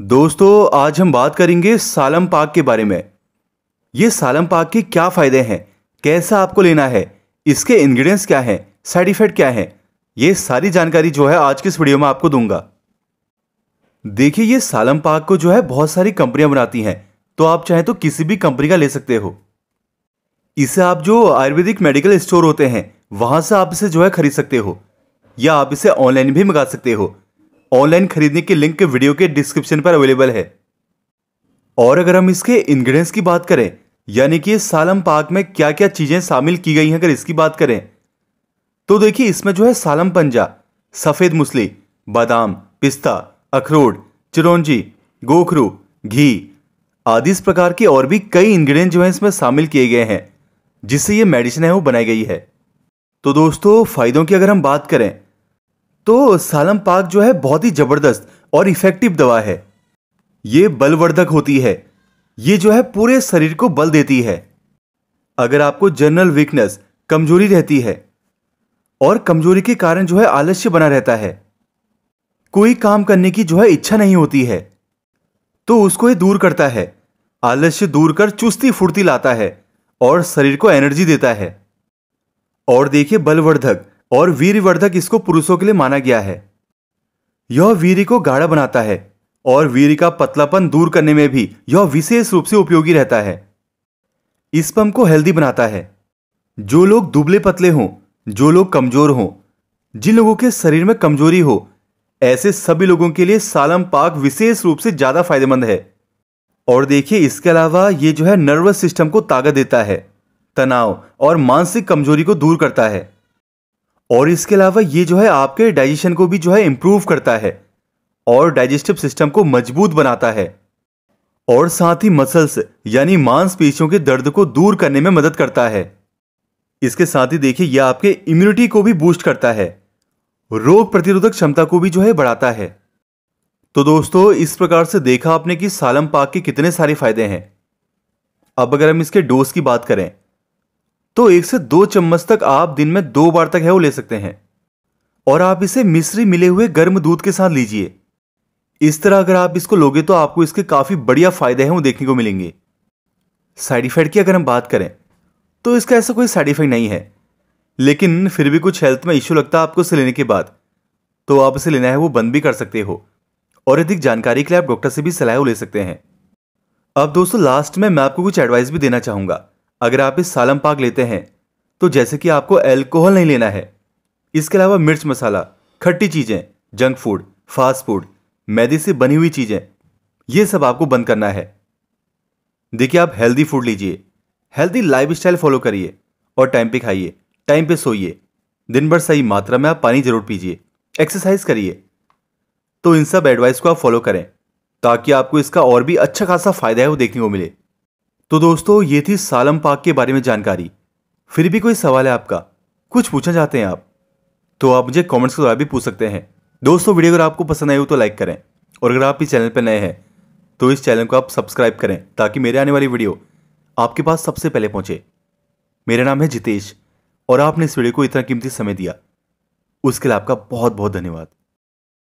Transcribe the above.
दोस्तों, आज हम बात करेंगे सालम पाक के बारे में। ये सालम पाक के क्या फ़ायदे हैं? कैसा आपको लेना है? इसके इंग्रेडिएंट्स क्या हैं? साइड इफ़ेक्ट क्या हैं? ये सारी जानकारी जो है आज की इस वीडियो में आपको दूँगा। देखिए, ये सालम पाक को जो है बहुत सारी कंपनियाँ बनाती हैं। तो आप चाहें तो किसी भी कंपनी का ले सकते हो। इसे आप जो आयुर्वेदिक मेडिकल स्टोर होते हैं, वहाँ से आप इसे जो है खरीद सकते हो। या आप इसे ऑनलाइन भी मंगा सकते हो। ऑनलाइन खरीदने के लिंक वीडियो के डिस्क्रिप्शन पर अवेलेबल है। और अगर हम इसके इंग्रेडिएंट्स की बात करें, यानी कि सालम पाक में क्या क्या चीज़ें शामिल की गई हैं, अगर इसकी बात करें तो देखिए इसमें जो है सालम पंजा, सफ़ेद मुसली, बादाम, पिस्ता, अखरोट, चिरौंजी, गोखरू, घी आदि इस प्रकार के और भी कई इंग्रेडिएंट जो हैं इसमें शामिल किए गए हैं, जिससे ये मेडिसिन है, वो बनाई गई है। तो दोस्तों, फायदों की अगर हम बात करें तो सालम पाक जो है बहुत ही ज़बरदस्त और इफ़ेक्टिव दवा है। ये बलवर्धक होती है। ये जो है पूरे शरीर को बल देती है। अगर आपको जनरल वीकनेस कमज़ोरी रहती है और कमज़ोरी के कारण जो है आलस्य बना रहता है, कोई काम करने की जो है इच्छा नहीं होती है तो उसको ये दूर करता है। आलस्य दूर कर चुस्ती फुर्ती लाता है और शरीर को एनर्जी देता है। और देखिए बलवर्धक और वीरवर्धक इसको पुरुषों के लिए माना गया है। यह वीर को गाढ़ा बनाता है और वीर का पतलापन दूर करने में भी यह विशेष रूप से उपयोगी रहता है। इस पंप को हेल्दी बनाता है। जो लोग दुबले पतले हों, जो लोग कमज़ोर हों, जिन लोगों के शरीर में कमज़ोरी हो, ऐसे सभी लोगों के लिए सालम पाक विशेष रूप से ज़्यादा फ़ायदेमंद है। और देखिए, इसके अलावा ये जो है नर्वस सिस्टम को ताकत देता है, तनाव और मानसिक कमज़ोरी को दूर करता है। और इसके अलावा ये जो है आपके डाइजेशन को भी जो है इंप्रूव करता है और डाइजेस्टिव सिस्टम को मज़बूत बनाता है और साथ ही मसल्स यानी मांसपेशियों के दर्द को दूर करने में मदद करता है। इसके साथ ही देखिए, यह आपके इम्यूनिटी को भी बूस्ट करता है। रोग प्रतिरोधक क्षमता को भी जो है बढ़ाता है। तो दोस्तों, इस प्रकार से देखा आपने कि सालम पाक के कितने सारे फ़ायदे हैं। अब अगर हम इसके डोज की बात करें तो एक से दो चम्मच तक आप दिन में दो बार तक है वो ले सकते हैं। और आप इसे मिश्री मिले हुए गर्म दूध के साथ लीजिए। इस तरह अगर आप इसको लोगे तो आपको इसके काफ़ी बढ़िया फ़ायदे हैं वो देखने को मिलेंगे। साइड इफ़ेक्ट की अगर हम बात करें तो इसका ऐसा कोई साइड इफ़ेक्ट नहीं है। लेकिन फिर भी कुछ हेल्थ में इश्यू लगता है आपको इसे लेने के बाद तो आप इसे लेना है वो बंद भी कर सकते हो। और अधिक जानकारी के लिए आप डॉक्टर से भी सलाह ले सकते हैं। अब दोस्तों लास्ट में मैं आपको कुछ एडवाइस भी देना चाहूँगा। अगर आप इस सालम पाक लेते हैं तो जैसे कि आपको एल्कोहल नहीं लेना है। इसके अलावा मिर्च मसाला, खट्टी चीज़ें जंक फ़ूड फास्ट फ़ूड मैदे से बनी हुई चीज़ें, ये सब आपको बंद करना है। देखिए, आप हेल्दी फ़ूड लीजिए हेल्दी लाइफ स्टाइल फॉलो करिए और टाइम पे खाइए टाइम पे सोइए। दिन भर सही मात्रा में आप पानी ज़रूर पीजिए एक्सरसाइज करिए। तो इन सब एडवाइस को आप फॉलो करें, ताकि आपको इसका और भी अच्छा खासा फ़ायदा है वो देखने को मिले। तो दोस्तों, ये थी सालम पाक के बारे में जानकारी। फिर भी कोई सवाल है आपका? कुछ पूछना चाहते हैं आप? तो आप मुझे कमेंट्स के द्वारा भी पूछ सकते हैं। दोस्तों, वीडियो अगर आपको पसंद आई हो तो लाइक करें। और अगर आप इस चैनल पर नए हैं तो इस चैनल को आप सब्सक्राइब करें, ताकि मेरे आने वाली वीडियो आपके पास सबसे पहले पहुँचे। मेरा नाम है जितेश, और आपने इस वीडियो को इतना कीमती समय दिया। उसके लिए आपका बहुत बहुत धन्यवाद।